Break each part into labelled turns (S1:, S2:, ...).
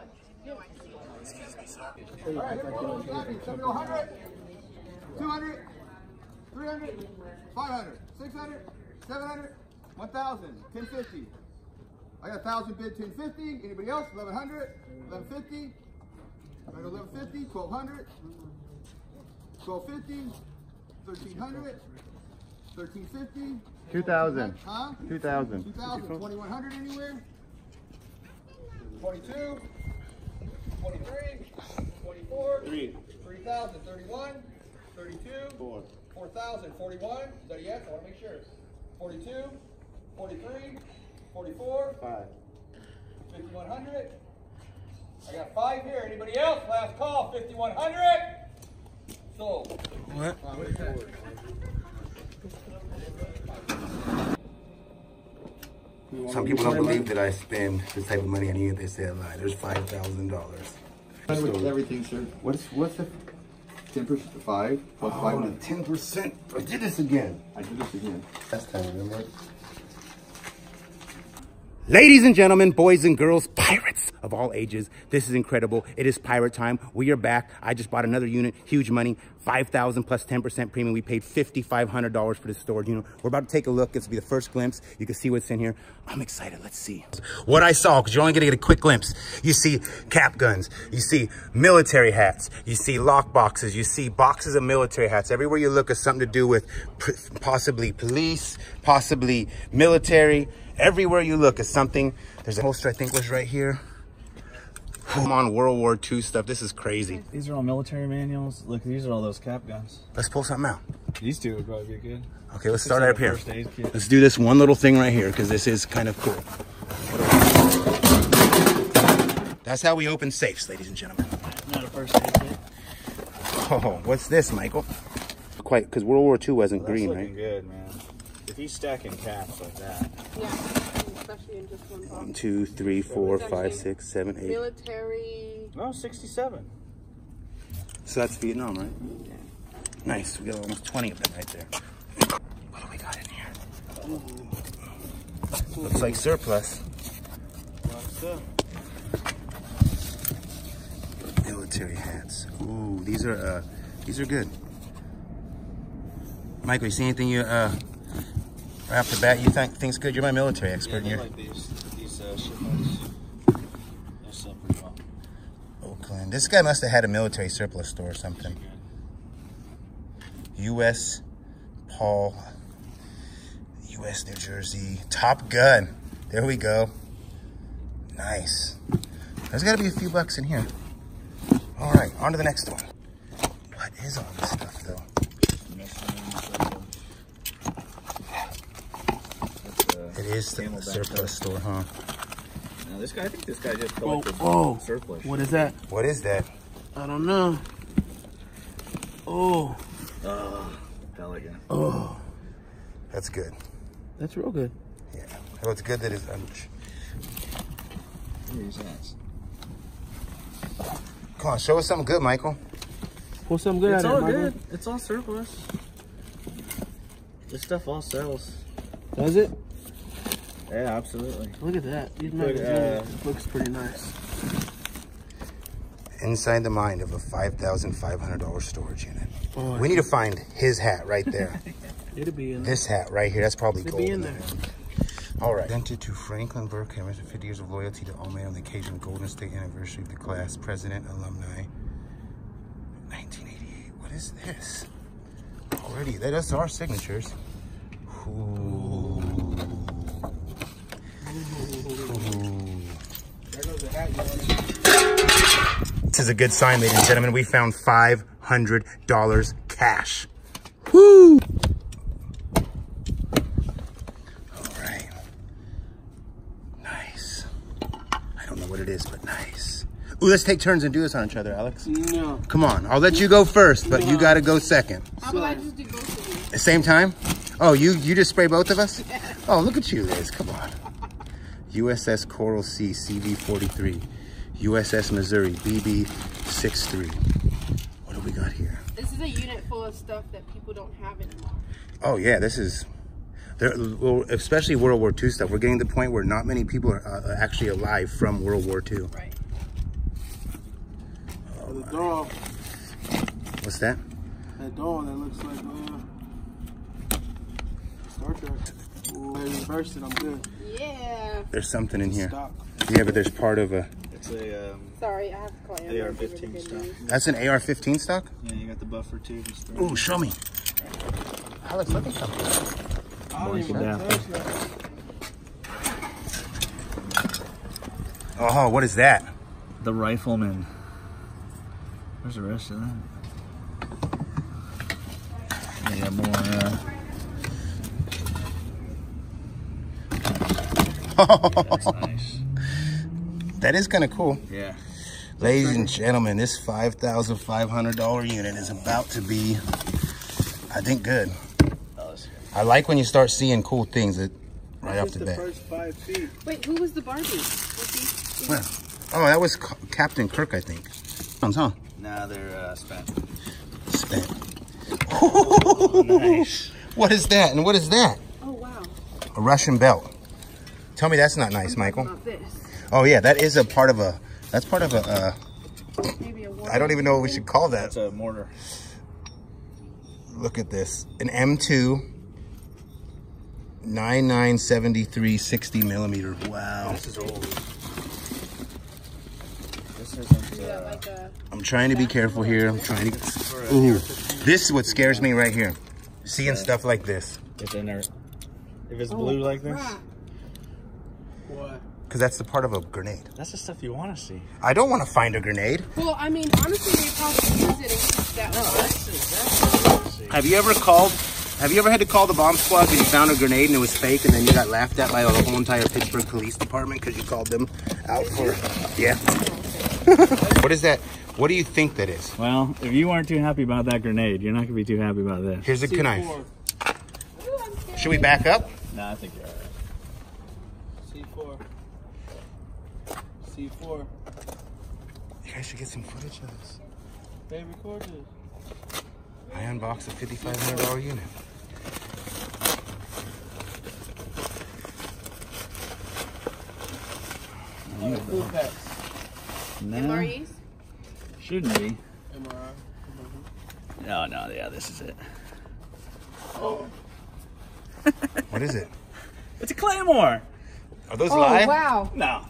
S1: All right, here, what got me? 70, 100, 200, 300, 500, 600, 700, 1,000, 1050. I got 1,000 bid 1050. Anybody else? 1,100, 1,150. I got 1150, 1200, 1250, 1300, 1350.
S2: 2,000.
S1: Huh?
S2: 2,000.
S1: 2,000, 2,100 anywhere? 22, 23, 24, 3, 3,000, 31, 32, 4, 4,000, 41. Is that yes? I want to make sure. 42, 43, 44, 5, 5,100. I got five here. Anybody else? Last call, 5,100. Sold.
S2: What? Some people don't believe that I spend this type of money on you. They say a lie. There's five thousand dollars.
S1: Everything, sir.
S2: What's what's the?
S1: Ten percent, five plus five
S2: Oh,
S1: hundred.
S2: ten percent. I did this again.
S1: I did this again.
S2: Last time, remember? Ladies and gentlemen, boys and girls, pirates of all ages, this is incredible. It is pirate time. We are back. I just bought another unit, huge money, 5000 plus 10% premium. We paid $5,500 for this storage unit. We're about to take a look. This will be the first glimpse. You can see what's in here. I'm excited. Let's see. What I saw, because you're only going to get a quick glimpse. You see cap guns. You see military hats. You see lock boxes. You see boxes of military hats. Everywhere you look is something to do with possibly police, possibly military. Everywhere you look is something. There's a poster I think, was right here. I'm on World War II stuff. This is crazy.
S3: These are all military manuals. Look, these are all those cap guns.
S2: Let's pull something out.
S3: These two would probably be good.
S2: Okay, let's start
S3: like
S2: up here.
S3: first aid kit.
S2: Let's do this one little thing right here because this is kind of cool. That's how we open safes, ladies and gentlemen.
S3: Not a first aid kit.
S2: Oh, what's this, Michael? Quite, because World War II wasn't
S3: That's
S2: green,
S3: looking
S2: right?
S3: good, man. If he's stacking caps like that,
S4: Yeah, especially in just one
S2: One,
S4: box.
S2: two, three, four, five, six, seven, eight.
S4: Military.
S3: oh, 67.
S2: So that's Vietnam, right? Nice. We got almost 20 of them right there. What do we got in here? Looks like surplus. Military hats. Ooh, these are uh, these are good. Michael, you see anything you uh, right off the bat you think things good? You're my military expert
S3: Yeah, like these, these uh, shipments. They're sell pretty well.
S2: Oakland. This guy must have had a military surplus store or something. U.S. Paul. U.S. New Jersey. Top Gun. There we go. Nice. There's got to be a few bucks in here. All right, on to the next one. What is all this stuff, though? It is the
S3: Camelback
S2: surplus store, huh?
S3: Now this guy, I think this guy just collected
S5: oh.
S3: surplus.
S5: What is that?
S2: What is that?
S5: I don't know. Oh,
S3: Oh, Pelican.
S5: oh,
S2: That's good.
S5: that's real good.
S2: Yeah. Well, it's good that it's. Um,
S3: Here's that.
S2: come on, show us something good, Michael.
S5: Pull something good
S3: It's
S5: out
S3: all
S5: of it,
S3: good. It's all surplus. This stuff all sells.
S5: Does it?
S3: Yeah, absolutely.
S5: Look at that. These
S3: Look,
S5: magazines
S3: uh,
S5: looks pretty nice.
S2: Inside the mind of a $5,500 storage unit.
S5: Oh,
S2: We need to find his hat right there.
S5: it'll be in there.
S2: this hat right here. That's probably
S5: It'll
S2: gold.
S5: be in there.
S2: All right. Presented to Franklin Burke, Hammers, 50 years of loyalty to all men on the occasion of Golden State anniversary of the class. President, alumni. 1988. What is this? Already, that's our signatures. Ooh. Ooh. This is a good sign, ladies and gentlemen. We found $500 cash. Woo! All right. Nice. I don't know what it is, but nice. Ooh, let's take turns and do this on each other, Alex.
S5: No.
S2: Come on. I'll let you go first, but you got to go second.
S4: How about I just do both of you?
S2: At the same time? Oh, you you just spray both of us? Oh, look at you, Liz. Come on. USS Coral Sea CV-43. USS Missouri BB-63. What do we got here?
S4: This is a unit full of stuff that people don't have anymore.
S2: Oh yeah, this is, there, well, especially World War II stuff. We're getting to the point where not many people are uh, actually alive from World War II.
S4: Right.
S5: The dog.
S2: What's that?
S5: That dog that looks like uh, Star Trek. Ooh, they reversed it. I'm good.
S4: Yeah.
S2: There's something in here.
S5: Stop.
S2: Yeah, but there's part of a.
S3: It's a, um,
S4: Sorry, I have to call you.
S3: They are
S4: I'm gonna give you
S3: 15
S4: the good
S3: stuff.
S4: news.
S2: That's an AR-15 stock.
S3: yeah, you got the buffer too.
S2: Ooh, show me. Alex, look at something.
S5: I don't even
S3: down.
S5: touch that.
S2: Oh, what is that?
S3: The rifleman. Where's the rest of that? They got more, uh, that's nice.
S2: that is kind of cool.
S3: Yeah.
S2: Ladies and gentlemen, this $5,500 unit is about to be, I think, good.
S3: Oh, good.
S2: I like when you start seeing cool things that, right off the
S5: the
S2: bat.
S5: first five feet.
S4: Wait, who was the Barbie? Was he?
S2: Where? Oh, that was C- Captain Kirk, I think. Sounds, huh?
S3: Nah, they're uh, spent.
S2: Spent.
S3: Nice.
S2: What is that? And what is that?
S4: Oh wow.
S2: A Russian belt. Tell me that's not nice, Michael. Oh yeah, that is a part of a. That's part of a. Uh,
S4: Maybe a.
S2: I don't even know what we should call that.
S3: It's a mortar.
S2: Look at this. An M2 9973 60 millimeter. Wow.
S3: This is old. This isn't.
S4: Yeah,
S3: Uh,
S4: like a.
S2: I'm trying to be careful here. I'm trying to. Ooh, this is what scares me right here. Seeing stuff like this.
S3: It's inert. If it's
S4: Oh,
S3: blue like this,
S4: crap.
S5: What?
S2: Because that's the part of a grenade.
S3: that's the stuff you want to see.
S2: I don't want to find a grenade.
S4: Well, I mean, honestly, they probably use it and keep that far.
S3: exactly what you see.
S2: Have you ever called? Have you ever had to call the bomb squad because you found a grenade and it was fake, and then you got laughed at by the whole entire Pittsburgh Police Department because you called them out for? Yeah. what is that? What do you think that is?
S3: Well, if you aren't too happy about that grenade, you're not gonna be too happy about this.
S2: Here's a
S5: C4.
S2: knife.
S4: Ooh,
S2: Should we back up?
S3: Nah, I think you're alright.
S5: C4. C4.
S2: You guys should get some footage of this.
S5: They record this.
S2: I unboxed a $5,500 unit.
S5: Full packs.
S3: No,
S4: MREs?
S3: shouldn't be.
S5: MRI.
S3: No, no, yeah, this is it.
S2: What is it?
S3: It's a claymore.
S2: Are those
S4: Oh
S2: live?
S4: wow.
S3: No,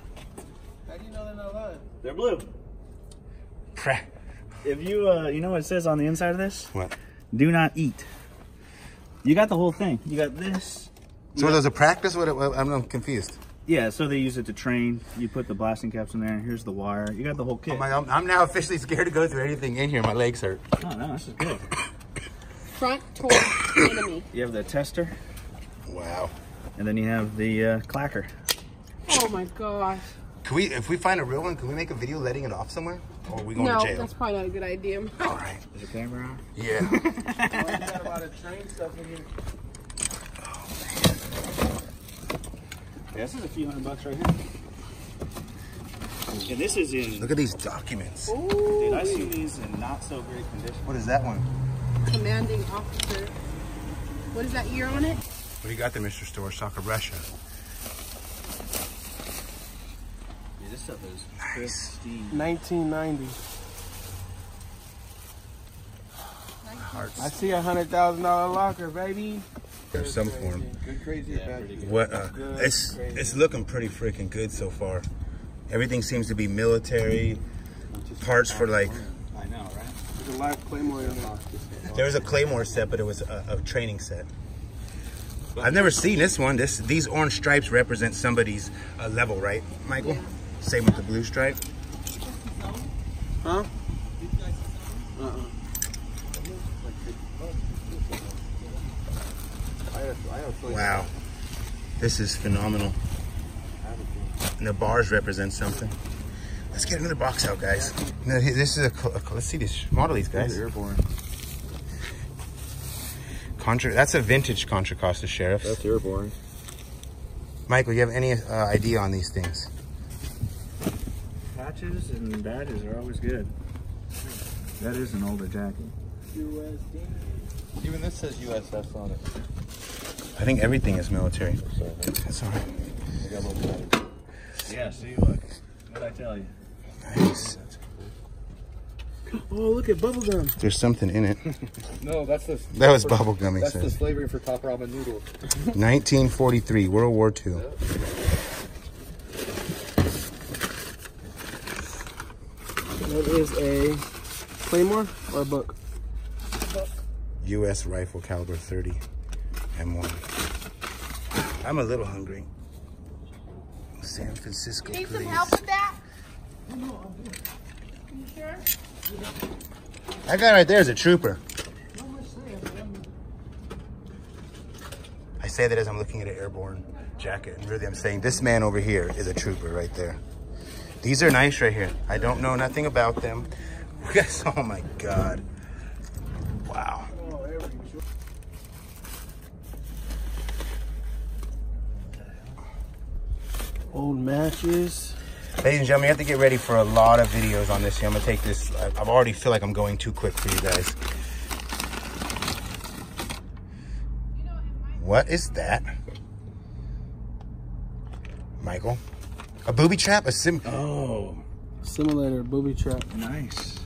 S5: How do you know they're not live?
S3: they're blue.
S2: Pra-
S3: If you, uh, you know what it says on the inside of this?
S2: What?
S3: Do not eat. You got the whole thing. You got this.
S2: So are those a practice? What? what- I'm, I'm confused.
S3: Yeah, so they use it to train. You put the blasting caps in there. Here's the wire. You got the whole kit.
S2: Oh my, I'm, I'm now officially scared to go through anything in here. My legs hurt.
S3: Oh no, this is good.
S4: Front toward enemy.
S3: You have the tester,
S2: Wow.
S3: and then you have the uh, clacker.
S4: Oh my gosh.
S2: Can we, if we find a real one, can we make a video letting it off somewhere? Or are we going
S4: No,
S2: to jail?
S4: that's probably not a good idea.
S2: All right.
S3: Is the camera on?
S2: Yeah.
S5: Oh, you got a lot of train stuff in here.
S3: Yeah, this is a few hundred bucks right here. And this is in.
S2: Look at these documents.
S3: Dude, I see these in not so great condition.
S2: What is that one?
S4: Commanding officer. What is that year on it?
S2: What do you got there, Mr. Store? Soccer Russia.
S3: Yeah, this stuff is
S2: Nice.
S5: 1990.
S2: Hearts.
S5: I see a hundred thousand dollar locker, baby.
S2: There's some form.
S5: Good crazy
S3: Yeah,
S5: about
S3: pretty
S5: it.
S3: good.
S2: What? Uh,
S5: Good,
S2: it's
S5: crazy.
S2: it's looking pretty freaking good so far. Everything seems to be military. Parts for like.
S3: I know, right?
S5: There's a live Claymore in there.
S2: There was a Claymore set, but it was a, a training set. I've never seen this one. This these orange stripes represent somebody's uh, level, right, Michael? Same with the blue stripe.
S5: Huh? Uh-uh.
S2: Wow, this is phenomenal. And the bars represent something. Let's get another box out, guys. No, this is a. a- Let's see this model, these guys.
S3: airborne.
S2: Contra. That's a vintage Contra Costa Sheriff.
S3: That's airborne.
S2: Michael, do you have any uh, idea on these things?
S3: Patches and badges are always good. That is an older jacket.
S1: Even this says USS on it.
S2: I think everything is military. That's all right.
S3: Yeah, see, look. What'd I tell you?
S2: Nice.
S5: Oh, look at bubblegum.
S2: There's something in it.
S1: No, that's the.
S2: That was bubble gum, he
S1: That's
S2: said.
S1: the slavery for top ramen noodles.
S2: 1943, World War II.
S5: That is a claymore or a book.
S2: U.S. rifle caliber 30 M1. I'm a little hungry. San Francisco
S4: Need some
S2: police.
S4: help with that? You sure?
S2: That guy right there is a trooper. I say that as I'm looking at an airborne jacket, and really I'm saying this man over here is a trooper right there. These are nice right here. I don't know nothing about them. Yes, oh my God. Wow.
S5: Old matches.
S2: Ladies and gentlemen, you have to get ready for a lot of videos on this here. I'm gonna take this, I I've already feel like I'm going too quick for you guys. What is that? Michael? A booby trap? A sim?
S3: Oh,
S5: Simulator booby trap.
S3: nice.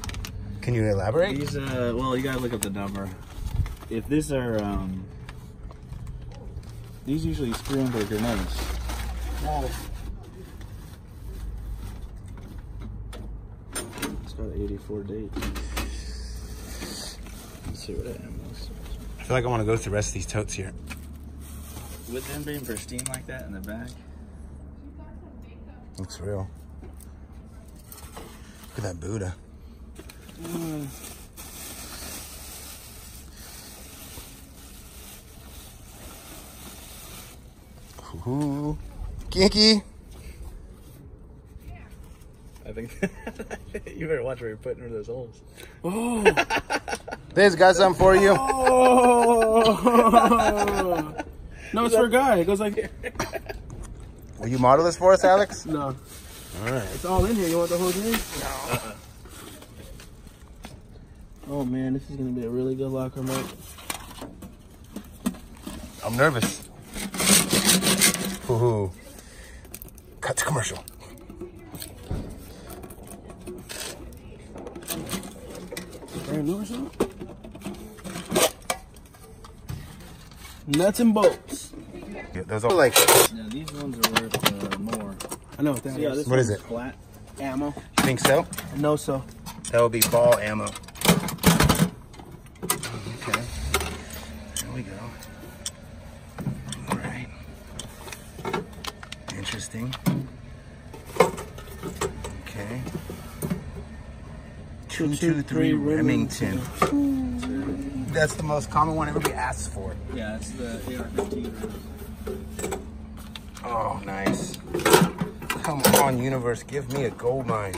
S2: Can you elaborate?
S3: These, uh, well, you gotta look up the number. If these are, um, these usually screw into the grenades. It's got an 84 date. Let's see what it is.
S2: I feel like I want to go through the rest of these totes here.
S3: With them being pristine like that in the back,
S2: Looks real. Look at that Buddha. Hmm. Ooh. Kinky.
S3: I think you better watch where you're putting those holes. Oh!
S2: This got something for you.
S5: Oh! no, it's for a guy. It goes like
S2: Will you model this for us, Alex?
S5: no.
S2: All right.
S5: It's all in here. You want the whole thing? No. Oh man, this is gonna be a really good locker, mate.
S2: I'm nervous. Ooh. Cut to commercial.
S5: Brand new or something? Nuts and bolts.
S2: Yeah, those are like,
S3: Yeah, these ones are worth uh, more.
S5: I know what that
S3: so, yeah,
S5: is.
S2: What is it?
S3: Flat.
S5: Ammo.
S2: you think so?
S5: No, so.
S2: That would be ball ammo. Okay. There we go. All right. Interesting. Okay. Two two three Remington. That's the most common one everybody asks for.
S3: Yeah, it's the AR-15.
S2: Oh, nice. Come on, universe, give me a gold mine.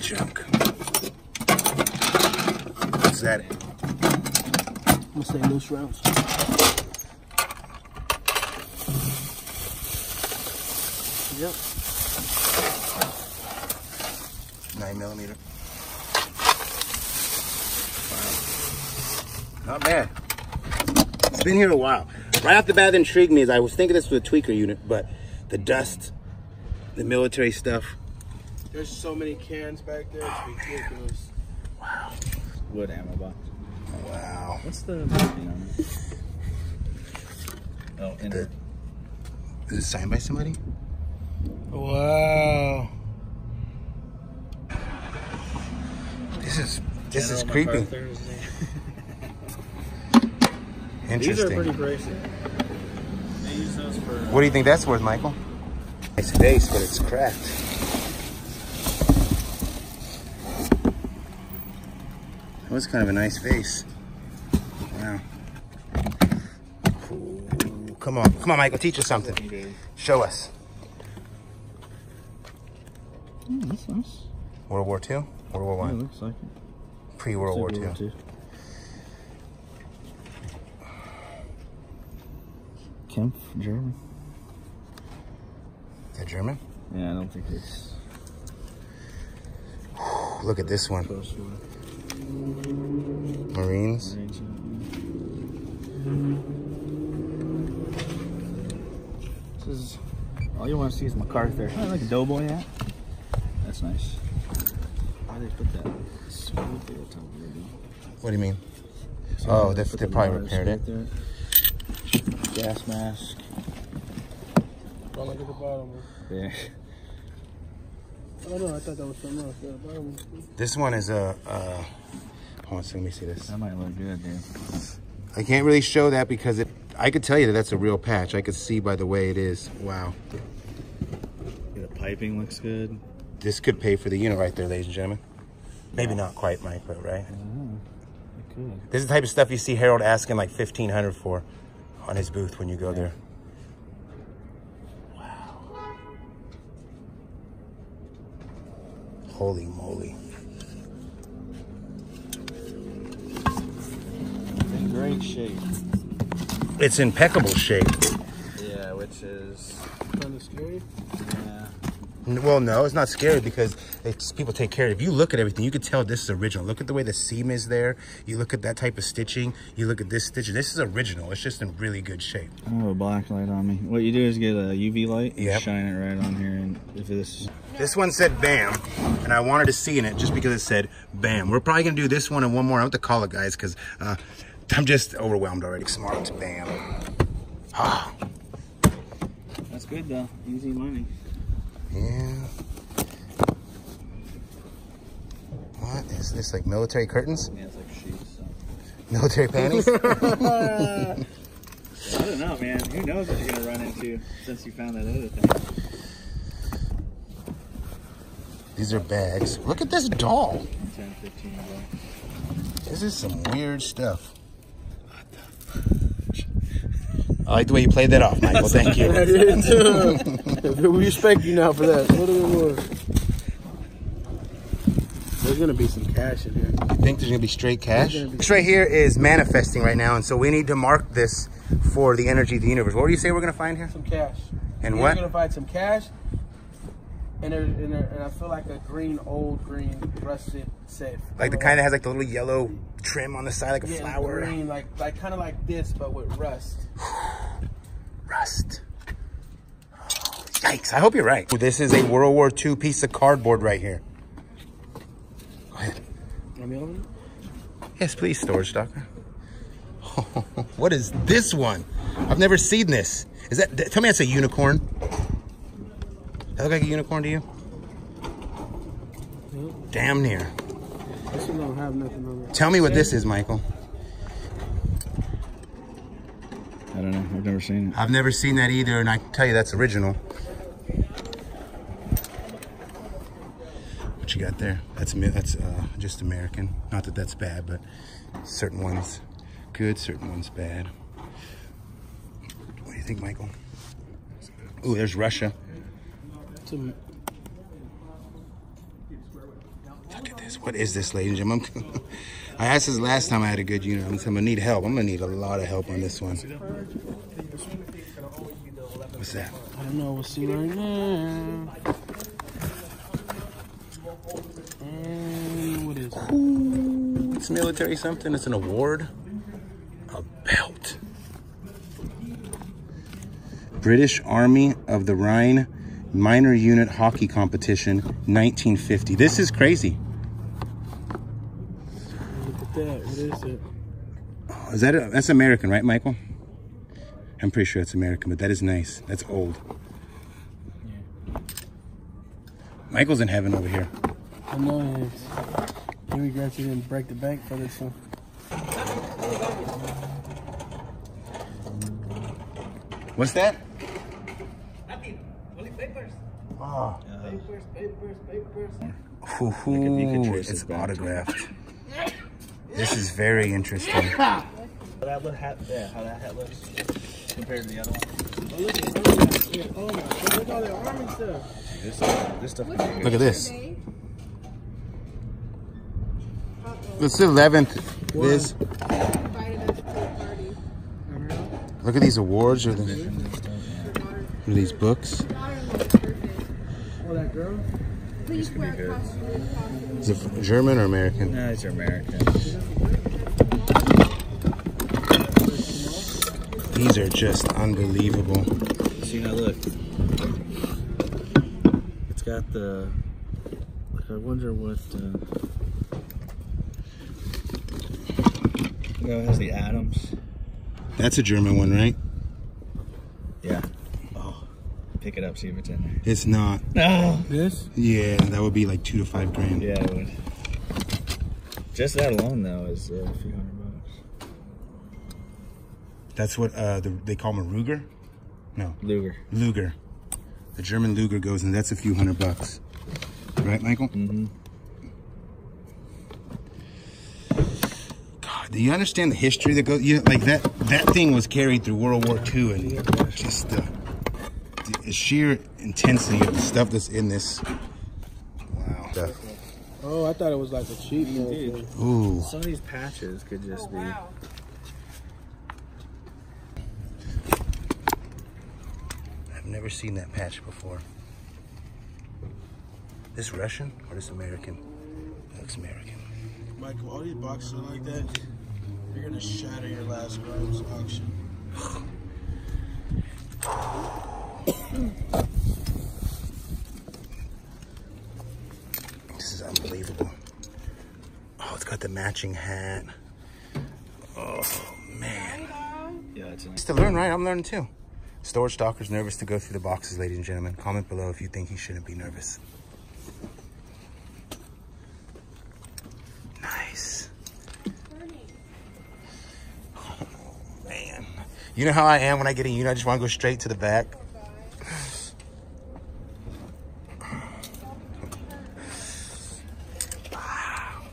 S2: Junk. What's that?
S5: I'm gonna say loose rounds. Yep.
S2: Nine millimeter. Not bad. It's been here a while. Right off the bat, intrigued me is I was thinking this was a tweaker unit, but the dust, the military stuff.
S5: There's so many cans back there. It's ridiculous. Wow.
S3: Wood ammo box.
S2: Wow.
S3: What's the marking on it? Oh, enter.
S2: Is it signed by somebody?
S5: Wow.
S2: This is this is creepy.
S3: MacArthur is there. These are
S2: Interesting.
S3: pretty pricey. They use those for.
S2: What do you think that's worth, Michael? Nice face, but it's cracked. That was kind of a nice face. Wow. Ooh, come on, come on, Michael, teach us something. Show us.
S3: Mm, that's nice.
S2: World War II, World War
S3: Yeah,
S2: One,
S3: looks like it.
S2: pre-World War
S3: Looks
S2: II.
S3: like World Kempf, German.
S2: Is that German?
S3: Yeah, I don't think it's
S2: Look at this one, Marines.
S3: it. This is all you want to see is MacArthur. I like a doughboy hat. That's nice. Why they put that smooth at the top of it?
S2: What do you mean? Oh, they, they probably repaired it.
S3: it. Gas mask.
S5: Don't look at the bottom.
S3: Yeah.
S5: Oh no, I thought that was something else. Yeah, bottom.
S2: This one is a. Uh, hold on, so let me see this.
S3: That might look good, dude.
S2: I can't really show that because it. I could tell you that that's a real patch. I could see by the way it is. Wow.
S3: The piping looks good.
S2: This could pay for the unit right there, ladies and gentlemen. Maybe not quite, Mike, but right.
S3: It could.
S2: This is the type of stuff you see Harold asking like fifteen hundred for on his booth when you go there. Wow. Holy moly.
S3: In great shape.
S2: It's impeccable shape.
S3: Yeah, which is
S5: Kind of scary.
S3: yeah.
S2: Well, no, it's not scary because it's, people take care of it. If you look at everything, you could tell this is original. Look at the way the seam is there. You look at that type of stitching. You look at this stitching. This is original. It's just in really good shape.
S3: I have a black light on me. What you do is get a UV light, and
S2: Yep.
S3: shine it right on here, and if this
S2: This one said BAM, and I wanted to see in it just because it said BAM. We're probably gonna do this one and one more. I have to call it, guys, because uh, I'm just overwhelmed already. Smart BAM. Ah,
S3: that's good though, easy money.
S2: yeah. What is this? Like military curtains?
S3: Yeah, it's like sheets. So.
S2: Military panties?
S3: I don't know, man. Who knows what you're gonna run into since you found that other thing.
S2: These are bags. Look at this doll.
S3: 10, 15 bucks.
S2: This is some weird stuff. I like the way you played that off, Michael. Thank you.
S5: I did too. we respect you now for that. What do we more? There's gonna be some cash in here.
S2: You think there's gonna be straight cash?
S5: There's be-
S2: This right here is manifesting right now, and so we need to mark this for the energy of the universe. What do you say we're gonna find here?
S5: Some cash.
S2: And what?
S5: We're gonna find some cash. And there, and, there, and I feel like a green, old green rusted safe.
S2: Like the kind that has like the little yellow trim on the side, like a
S5: yeah,
S2: flower.
S5: green, like like kind of like this, but with rust.
S2: Rust. Yikes! I hope you're right. This is a World War II piece of cardboard right here. Go ahead.
S5: Let me open
S2: Yes, please, storage doctor. what is this one? I've never seen this. Is that? Tell me that's a unicorn. That look like a unicorn to you? Damn near.
S5: This one don't have nothing on it.
S2: Tell me what this is, Michael.
S3: I don't know. I've never seen it.
S2: I've never seen that either, and I can tell you that's original. What you got there? That's that's uh, just American. Not that that's bad, but certain ones good, certain ones bad. What do you think, Michael? Ooh, there's Russia. Look at this. What is this, ladies and gentlemen? I asked this last time I had a good unit. I'm gonna need help. I'm gonna need a lot of help on this one. What's that?
S5: I don't know. We'll see right now. And what is it?
S2: Ooh, it's military something. It's an award. A belt. British Army of the Rhine Minor Unit Hockey Competition, 1950. This is crazy.
S5: Look at that. What is it?
S2: Is that a, that's American, right, Michael? I'm pretty sure it's American, but that is nice. That's old. Michael's in heaven over here.
S5: I know it is. He regrets he didn't break the bank for this one.
S2: What's that?
S1: Nothing. Only papers.
S2: Oh,
S1: Papers, papers, papers.
S2: Ooh,
S3: you could trace
S2: it's
S3: it
S2: autographed. This is very interesting.
S3: How that look, hat, yeah, how that hat looks compared to the other one.
S5: Oh, look at Oh look at all that army stuff.
S3: This this stuff. would.
S2: Look at this. It's the 11th, Liz.
S4: Invited us to a party.
S2: Look at these awards or, the, or these books.
S4: Daughter was birthday.
S5: Oh, that girl?
S4: Please wear costume. costume.
S2: Is it German or American?
S3: Nah, these are American.
S2: These are just unbelievable.
S3: See now look. It's got the I wonder what. Uh... No, it has the atoms.
S2: That's a German one, right?
S3: Yeah. Oh, pick it up, see if it's in there.
S2: It's not.
S3: No.
S5: This?
S2: Yeah, that would be like two to five grand.
S3: Yeah, it would. Just that alone, though, is uh, a few hundred bucks.
S2: That's what uh, the, they call them a Ruger? No,
S3: Luger.
S2: Luger. The German Luger goes and that's a few hundred bucks. Right, Michael?
S3: Mm-hmm.
S2: Do you understand the history that goes? You, like that that thing was carried through World War II and just the, the sheer intensity of the stuff that's in this. Wow. Stuff.
S5: Oh, I thought it was like a cheap
S3: Dude.
S2: Ooh.
S3: Some of these patches could just be.
S4: Oh, wow.
S2: I've never seen that patch before. This Russian or this American? That looks American.
S5: Michael, all these boxes are like that. You're gonna shatter your last grams auction.
S2: This is unbelievable. Oh, it's got the matching hat. Oh, man.
S3: Yeah, it's
S2: It's to learn, right? I'm learning too. Storage stalker's nervous to go through the boxes, ladies and gentlemen. Comment below if you think he shouldn't be nervous. Nice. Oh, man. You know how I am when I get a unit, I just want to go straight to the back.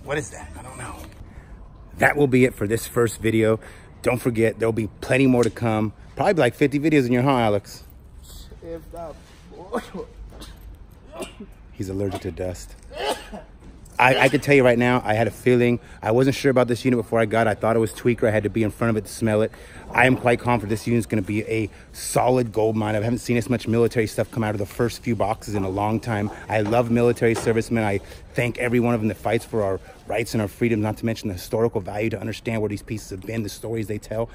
S2: What is that? I don't know. That will be it for this first video. Don't forget, there'll be plenty more to come. Probably like 50 videos in your, huh, Alex?
S5: If not,
S2: He's allergic to dust. I, I could tell you right now, I had a feeling. I wasn't sure about this unit before I got it. I thought it was tweaker. I had to be in front of it to smell it. I am quite confident this unit is going to be a solid gold mine. I haven't seen as much military stuff come out of the first few boxes in a long time. I love military servicemen. I thank every one of them that fights for our rights and our freedoms, not to mention the historical value to understand where these pieces have been, the stories they tell.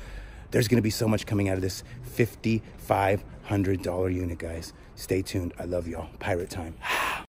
S2: There's going to be so much coming out of this $5,500 unit, guys. Stay tuned. I love y'all. Pirate time.